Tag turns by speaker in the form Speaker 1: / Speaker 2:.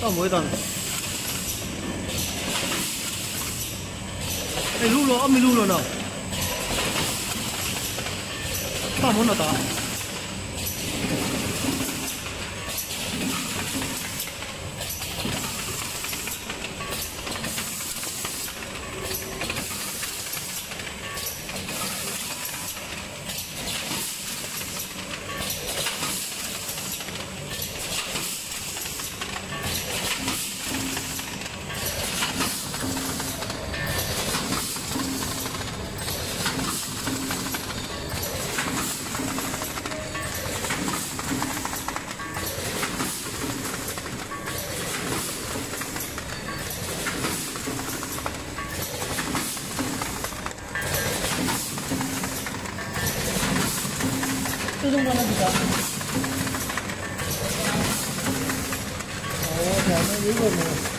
Speaker 1: tao mới tần Ê lưu rồi, mình lưu rồi nào?
Speaker 2: 그 정도는 보자. 어, 네, 네, 다음에 이거는. 뭐.